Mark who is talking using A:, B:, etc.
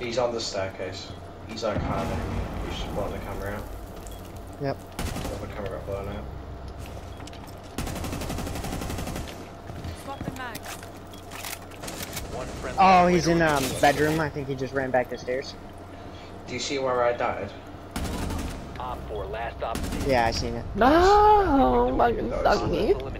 A: He's on the staircase. He's like hiding. He's just blowing the camera out.
B: Yep.
A: Well, the camera got blown out.
C: Swap the mag.
D: One
B: Oh, he's in um bedroom. I think he just ran back the stairs.
A: Do you see where I died?
D: Op 4, last op.
B: Yeah, I seen it.
E: No,
D: my,
E: fucking
D: is
E: me.